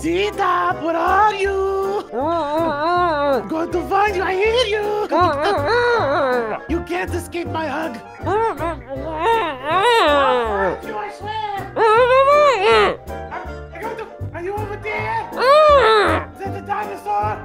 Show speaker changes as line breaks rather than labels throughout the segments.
Zeta, where are you? I'm going to find you. I hear you. You can't escape my hug. I'll find you, I swear. I'm, going to, are you over there? Is that the dinosaur?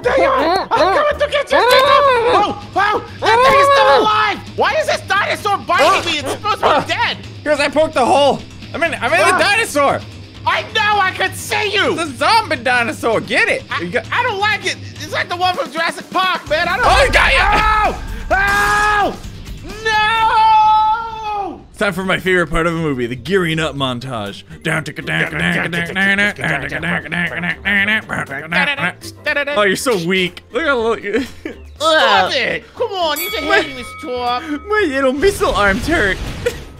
There you are. I'm coming to get you. Whoa, whoa, that thing is still alive. Why is this dinosaur biting me? It's supposed to be dead.
Because I poked the hole. I'm in. I'm in the
Ah.
dinosaur.
I know I could see you.
The zombie dinosaur. Get it.
I,
got-
I don't like it. It's like the one from Jurassic Park, man. I don't
Oh,
like
he got
it. Oh! No!
It's time for my favorite part of the movie, the gearing up montage. Down ticka down Oh, you're so weak. Look at how little
Stop it! Come on, you can help me, Miss Chop.
my little missile arms hurt.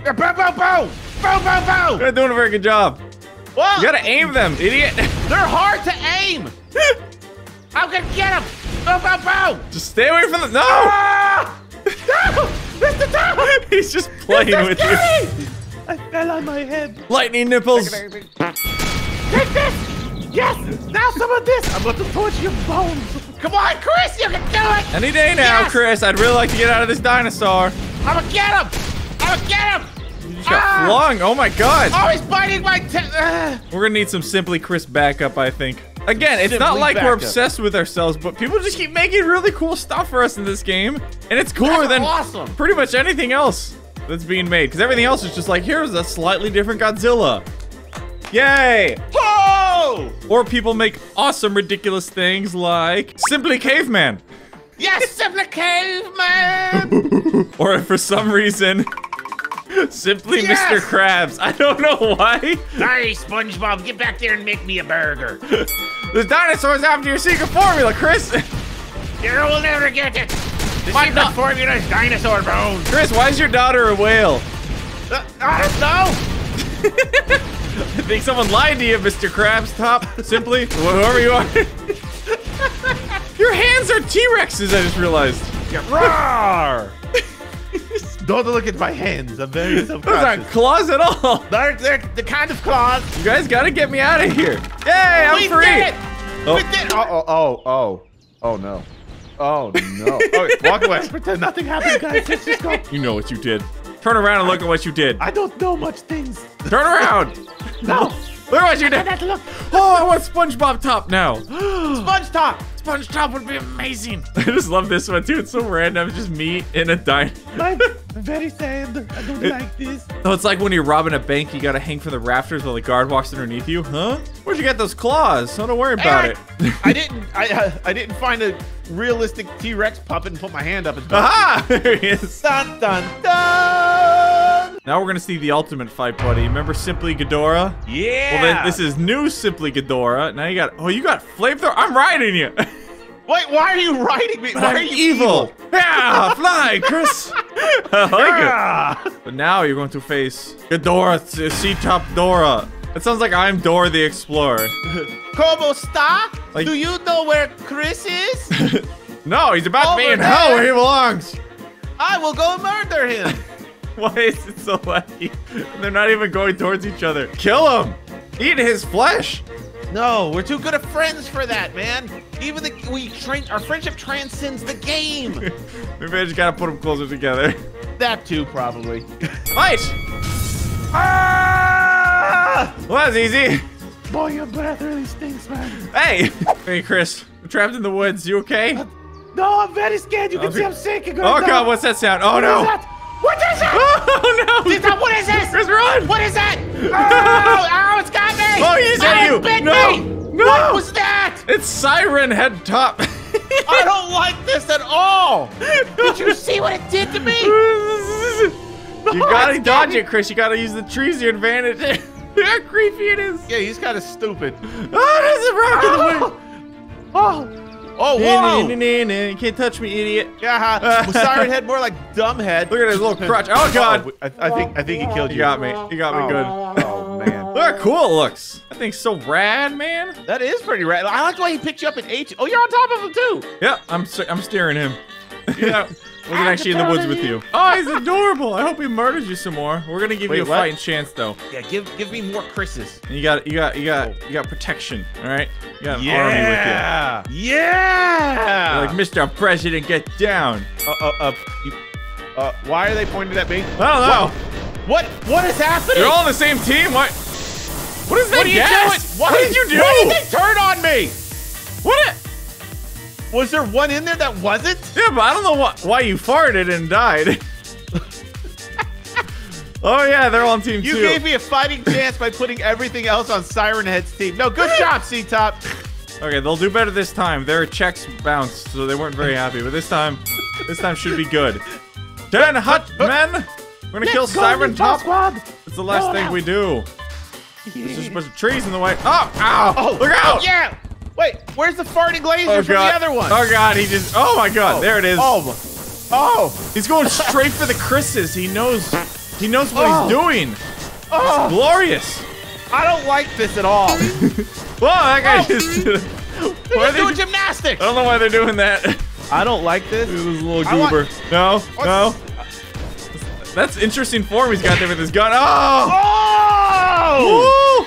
Bow, bow, bow! Bow, bow, bow!
You're not doing a very good job. You gotta aim them, idiot.
they're hard to aim. I'm gonna get him. Bow, bow, bow!
Just stay away from the. No!
Ah! No! Mr. Tom!
He's just playing with you.
I fell on my head.
Lightning nipples.
Take this! Yes! Now some of this! I'm about to torch your bones! Come on, Chris! You can do it!
Any day now,
Yes!
Chris. I'd really like to get out of this dinosaur.
I'm gonna get him! I'm gonna get him!
Just got
Ah!
flung. Oh my god.
Oh, he's biting my uh.
We're gonna need some Simply Chris backup, I think. Again, it's not
Simply
like we're obsessed with ourselves, but people just keep making really cool stuff for us in this game. And it's cooler
That's
than
awesome.
pretty much anything else that's being made. Because everything else is just like, here's a slightly different Godzilla. Yay!
Oh!
Or people make awesome, ridiculous things like Simply Caveman.
Yes, Simply Caveman!
Or for some reason, Simply
Yes!
Mr. Krabs. I don't know why.
Hey, SpongeBob, get back there and make me a burger.
The dinosaur's after your secret formula, Chris.
You will never get it. The
My
secret formula is dinosaur bones.
Chris, why is your daughter a whale?
Uh, I don't know.
I think someone lied to you, Mr. Krabs Top. Simply, whoever you are. Your hands are T-Rexes, I just realized.
Roar! Don't look at my hands. I'm very
Those aren't claws at all.
They're, they're the kind of claws.
You guys gotta get me out of here. Yay, I'm
we
free.
did it.
Oh.
We did. Oh, oh, oh, oh, oh no. Oh no. Okay, walk away. Pretend nothing happened, guys. Let's just go.
You know what you did. Turn around and look at what you did.
I don't know much things.
Turn around.
No.
Look at what you did.
That look.
Oh, I want SpongeBob Top now.
Sponge top.
Sponge Top would be amazing. I just love this one too. It's so random. It's just me in a diner.
I'm very sad. I don't like this.
Oh, it's like when you're robbing a bank, you gotta hang from the rafters while the guard walks underneath you, huh? Where'd you get those claws? Oh, don't worry about it.
I didn't. I uh, I didn't find a realistic T-Rex puppet and put my hand up his butt.
Aha! There he is.
Dun dun dun.
Now we're gonna see the ultimate fight, buddy. Remember Simply Ghidorah?
Yeah.
Well, then this is new Simply Ghidorah. Now you got. Oh, you got flamethrower. I'm riding you.
Wait, why are you riding me?
But
why
I'm
are you
evil. Yeah, fly, Chris. I like it.
Ah.
But now you're going to face Ghidorah, Ctop Dora. It sounds like I'm Dora the Explorer.
Como sta?
Like-
Do you know where Chris is?
No, he's about to be
Over
in hell where he belongs.
I will go murder him.
Why is it so laggy? They're not even going towards each other. Kill him! Eat his flesh!
No, we're too good of friends for that, man. Even the we train our friendship transcends the game.
Maybe I just gotta put them closer together.
that too, probably.
Fight!
ah!
Well, that's easy.
Boy, your breath really stinks, man.
Hey! Hey, Chris. We're trapped in the woods. You okay?
No, I'm very scared. You can
Okay.
see I'm sick. You're
Oh,
die.
God, what's that sound? Oh,
What
no!
Is that? What is that?
Oh, no!
Is that- what is this?
Chris, run!
What is that? Oh, oh, it's got me!
Oh, he's
oh,
at you!
Bit
No!
Me.
No!
What was that?
It's Siren Head Top.
I don't like this at all. Did you see what it did to me?
you gotta dodge
getting-
it, Chris. You gotta use the trees to your advantage. How creepy it is.
Yeah, he's kind of stupid.
Oh, there's a rock in the oh. way.
Oh, oh, whoa!
You can't touch me, idiot.
Yeah, uh, Siren Head more like dumb head.
Look at his little crutch. Oh, God.
I, I think I think he killed you.
You got me. You got me good.
Oh man,
Look how cool it looks. That thing's so rad, man.
that is pretty rad. I like the way he picked you up in H. Oh, you're on top of him too.
Yep, I'm I'm steering him.
Yeah.
wasn't actually in the woods with you. Oh, he's adorable. I hope he murders you some more. We're gonna give
Wait,
you a
what?
fighting chance though.
Yeah, give give me more Chris's.
And you got, you got, you got, you got protection. All right, you got an army with you.
Yeah.
you. Like Mr. President, get down.
uh, uh, uh, you, uh, why are they pointing at me?
I don't know.
What? What is happening?
You're all on the same team. What? What is that
what are you
gas?
doing?
What did you do?
Why did they turn on me?
What?
Was there one in there that wasn't?
Yeah, but I don't know why, why you farted and died. oh yeah, they're on team
You
two.
gave me a fighting chance by putting everything else on Siren Head's team. No, good job, Ctop.
Okay, they'll do better this time. Their checks bounced, so they weren't very happy. But this time, this time should be good. Ten hut men. We're gonna kill Siren Top.
Squad.
It's the last thing we do. There's just a bunch of trees in the way. Oh, ow!
Oh,
Look out!
yeah. Wait, where's the farting laser
Oh
from
god!
the other one?
Oh god! He just. Oh my god! There it is.
Oh. Oh. oh.
He's going straight for the Chris's. He knows. He knows what
Oh.
he's doing.
Oh.
it's Glorious.
I don't like this at all.
Whoa! That guy
Oh.
just. Did why they?
doing
do-
gymnastics.
I don't know why they're doing that.
I don't like this.
This little
I want-
goober. No,
What's-
no. That's interesting form he's got there with his gun. Oh!
Oh!
Woo!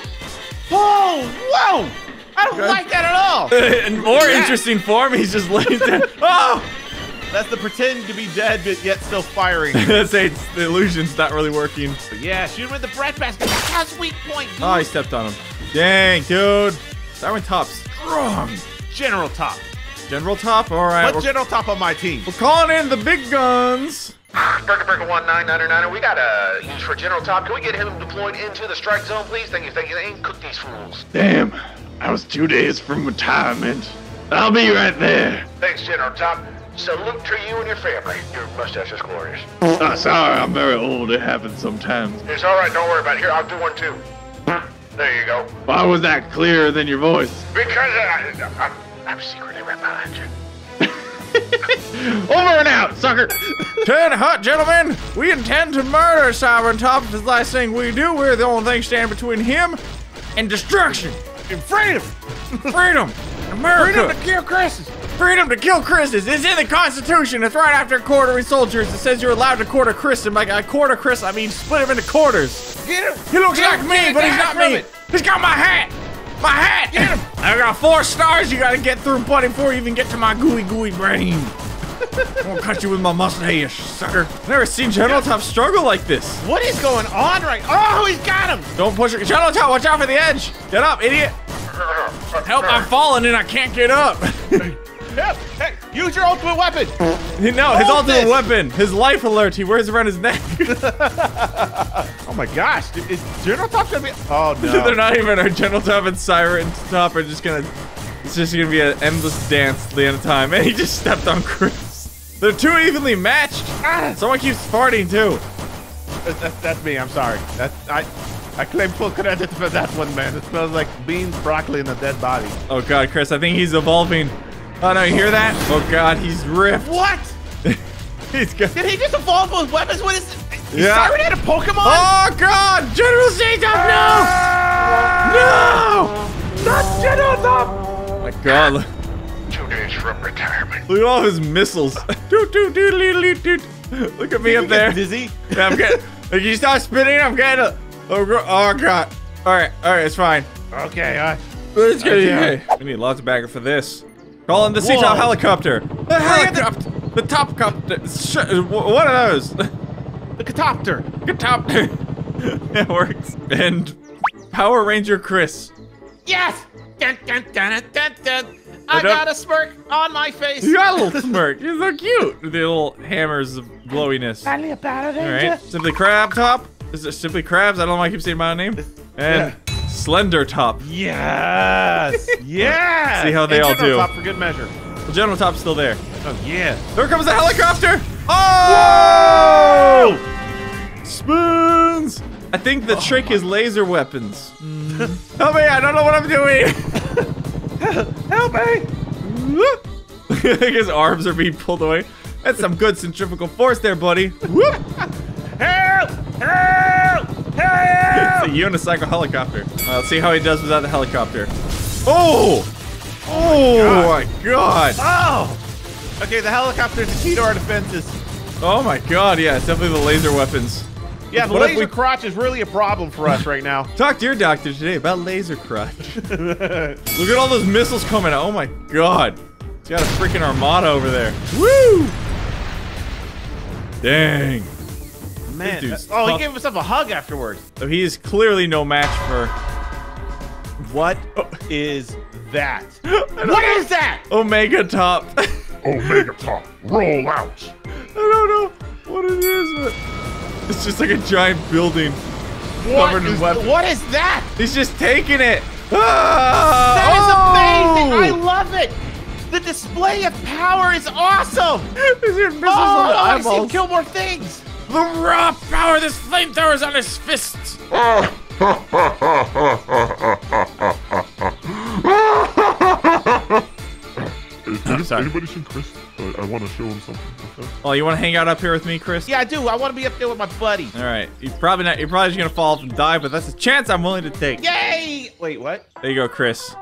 Oh, whoa! Whoa! I don't
Okay.
like that at all.
In more interesting form, he's just laying down. Oh!
That's the pretend to be dead, but yet still firing.
That's it. The illusion's not really working.
But yeah, shoot him with the bread basket. That has weak point. dude.
Oh, he stepped on him. Dang, dude. Siren Top's strong.
General Top.
General Top? All right.
Put
We're,
General Top on my team.
we're calling in the big guns.
Burger Burger 1999, we got uh, a use for General Top. Can we get him deployed into the strike zone, please? Thank you, thank you. Ain't cook these fools.
Damn, I was two days from retirement. I'll be right there.
Thanks, General Top. Salute to you and your family. Your mustache is glorious.
Oh, sorry, I'm very old. It happens sometimes.
It's all right, don't worry about it. Here, I'll do one too. There you go.
Why was that clearer than your voice?
Because I, I'm, I'm secretly right behind you.
Over and out, sucker!
Ten hot gentlemen, we intend to murder Siren Top. It's the last thing we do. We're the only thing standing between him and destruction.
And freedom.
Freedom. America.
Freedom to kill Chris's.
Freedom to kill Chris's. It's in the Constitution. It's right after quartering soldiers. It says you're allowed to quarter Chris. And by I quarter Chris, I mean split him into quarters.
Get him.
He looks
Get
like
him,
me, but he's not me.
it.
He's got my hat. My hat.
Get him.
I got four stars you gotta get through, buddy, before you even get to my gooey gooey brain. I'm gonna cut you with my mustache, sucker. i Never seen General Top struggle like this.
What is going on right? Oh, he's got him.
Don't push it. General Top, watch out for the edge. Get up, idiot. Help, I'm falling and I can't get up.
Yep. Hey, use your ultimate weapon.
no, his
Hold
ultimate
this.
weapon, his life alert, he wears around his neck.
Oh my gosh, dude, is General Top gonna be? Oh no.
They're not even our General Top and Siren Top are just gonna. It's just gonna be an endless dance the end of time. And he just stepped on Chris. They're too evenly matched.
Ah.
Someone keeps farting too.
That- that- that's me. I'm sorry. That's I. I claim full credit for that one, man. It smells like beans, broccoli, and a dead body.
Oh god, Chris, I think he's evolving. Oh no, you hear that? Oh god, he's ripped.
What?
He's got.
Did he just evolve with weapons? What is? Is
Yeah.
Siren Head a Pokemon?
Oh god, General Shadop, no! No!
Not General Top.
Oh my god, look,
Two days from retirement.
look at all his missiles. Doot, doot, doot, doot, doot, doot. Look at me
You
up there.
Dizzy.
Yeah, I'm getting. Can you stop spinning? I'm getting. A, oh, gro- oh god. All right, all right, it's fine.
Okay. Uh,
It's gonna be
Okay.
okay. We need lots of backup for this. Call in the
Ctop
helicopter. The helicopter. The top copter. Sh- what are those?
the Catopter.
The top. it works. And Power Ranger Chris.
Yes. Dun, dun, dun, dun, dun. I got a smirk on my face.
You got a little smirk. You're so cute. The little hammers of glowiness. All
Finally a Power
right. Simply Crab Top. Is it Simply Crabs? I don't know why I keep saying my own name. And Slender Top.
Yes. yes.
See how they
And
all
General
do.
Top for good measure.
The General Top's still there.
Oh yeah.
There comes the helicopter! Oh! Spoons! I think the oh trick is laser weapons. Help me, I don't know what I'm doing!
Help me.
His arms are being pulled away. That's some good centrifugal force there, buddy. Whoop!
Help! Help!
It's
Help!
a unicycle helicopter. Uh, let's see how he does without the helicopter. Oh! Oh my god!
Oh! Okay, the helicopter is the key to our defenses.
Oh my god, yeah, it's definitely the laser weapons.
Yeah, the
What
laser
we-
crotch is really a problem for us right now.
Talk to your doctor today about laser crotch. Look at all those missiles coming out. Oh my god. He's got a freaking armada over there. Woo! Dang.
Man,
dude's
oh, he
tough.
gave himself a hug afterwards.
So he is clearly no match for
What oh. is that? what is that?
Omega Top.
Omega Top, roll out.
I don't know what it is, but it's just like a giant building
What
covered in
is,
weapons.
what is that?
He's just taking it. Ah!
That is amazing. I
Oh!
love it. The display of power is awesome.
He's got missiles
Oh,
on the
I want to see him kill more things.
The raw power of this flamethrower is on his fists.
Has
sorry.
anybody seen Chris? I, I want to show him something. Okay?
Oh, you want to hang out up here with me, Chris?
Yeah, I do. I want to be up there with my buddy.
All right. You're probably not. You're probably just gonna fall off and die, but that's a chance I'm willing to take.
Yay! Wait, what?
There you go, Chris.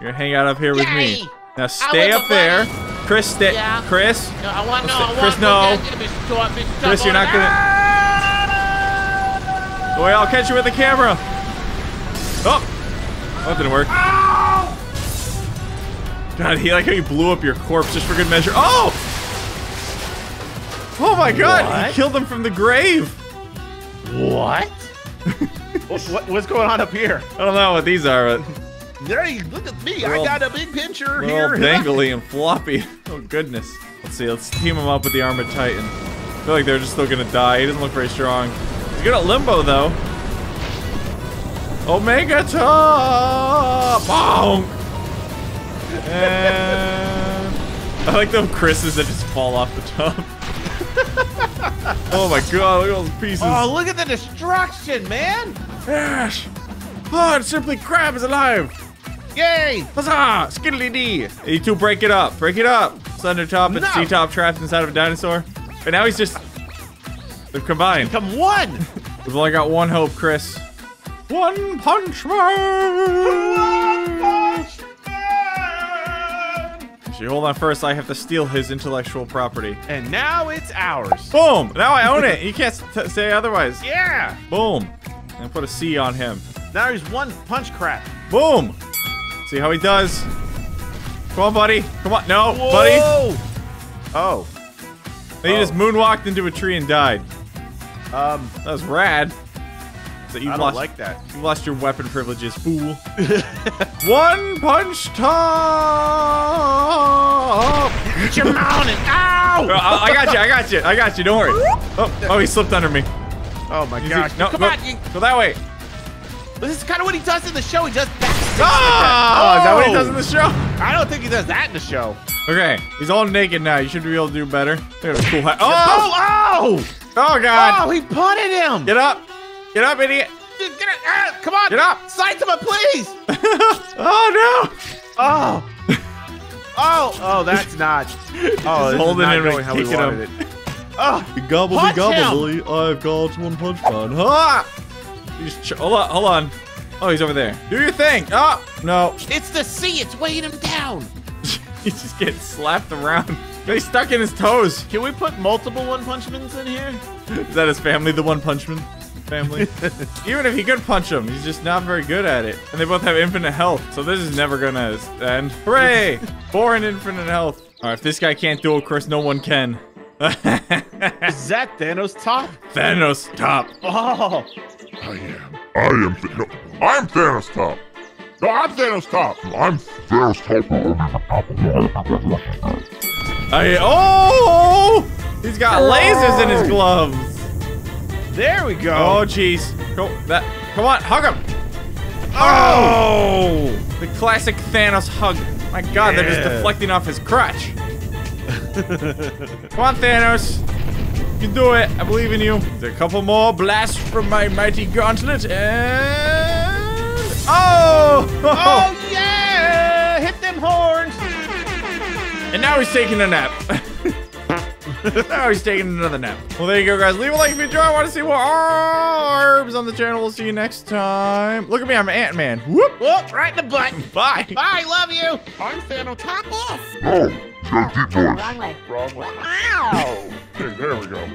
You're gonna hang out up here with me. Now stay up
the
there.
buddy.
Chris, stay.
Yeah.
Chris.
No, I want no.
Chris,
I want
Chris, no.
Chris,
Chris, you're not gonna- Wait, I'll catch you with the camera. Oh, that didn't work. Ah! God, he like how you blew up your corpse just for good measure. Oh! Oh my God!
What?
He killed him from the grave.
What? what, what? What's going on up here?
I don't know what these are, but
Hey, look at me. I got a big pincher
they're all
here.
dangly and floppy. Oh goodness. Let's see. Let's team him up with the armored titan. I feel like they're just still gonna die. He doesn't look very strong. He's good at limbo though. Omega top. Bonk. And I like them Chris's that just fall off the top. oh my god, look at all those pieces.
Oh, look at the destruction, man!
Ash! Oh, it's simply crab is alive!
Yay!
Huzzah! Skiddly dee! You two break it up. Break it up. Thunder Top and
No.
Ctop trapped inside of a dinosaur. And now he's just. They've combined.
Come one.
We've only got one hope, Chris. One Punch Man! Hold on first. I have to steal his intellectual property.
And now it's ours.
Boom! Now I own it. You can't say otherwise.
Yeah.
Boom. And put a C on him.
Now he's one punch crap.
Boom! See how he does. Come on, buddy. Come on. No, buddy.
Whoa. Oh.
Then he just moonwalked into a tree and died.
Um.
That was rad. So you
I
lost,
like that.
you lost your weapon privileges, fool. One punch top.
Get your mount and ow!
I, I got you. I got you. I got you. Don't worry. Oh, oh, he slipped under me.
Oh my
Easy.
gosh!
No,
Come
go,
on! You,
go that way.
this is kind of what he does in the show. He does backstage.
Ah,
like
is that what he
Oh!
does in the show?
I don't think he does that in the show.
Okay, he's all naked now. You should be able to do better. Look at cool hat. Oh,
Oh! Oh!
oh God!
Oh! He punted him.
Get up! Get up, idiot!
Get it, ah, come on!
Get up!
Saitama, please!
oh no!
Oh! Oh! Oh, that's not. Oh, this
holding
is not
him and
going how we
kicking
wanted
him.
it. Oh!
no! Gobbledy
Punch
gobbly, I've got one punch man. Ha! He's ch- hold on, hold on. Oh, he's over there. Do your thing. Oh, no.
It's the sea. It's weighing him down.
he's just getting slapped around. He's stuck in his toes.
Can we put multiple One Punch Mans in here?
Is that his family, the One Punch Man family? Even if he could punch him, he's just not very good at it. And they both have infinite health, so this is never gonna end. Hooray! Four in infinite health. All right, if this guy can't do it, Chris, no one can.
Is that Thanos top?
Thanos top.
Oh!
I am. I am. Th- no, I'm Thanos Top. No, I'm Thanos Top. I'm Thanos Top.
I oh! He's got lasers in his gloves.
There we go.
Oh, jeez. Go that. Come on, hug him. Oh! oh! The classic Thanos hug. My God, they're just deflecting off his crotch. Come on, Thanos. You can do it. I believe in you. There's a couple more blasts from my mighty gauntlet, and oh!
Oh yeah! Hit them horns.
And now he's taking a nap. now he's taking another nap. Well, there you go, guys. Leave a like if you enjoy. I want to see more arbs on the channel. We'll see you next time. Look at me. I'm Ant-Man. Whoop.
Whoop, right in the butt.
Bye.
Bye, love you. I'm Thanos.
Tap this.
No, you gotta keep going.
Wrong way.
Wrong way.
Ow.
Okay, there we go.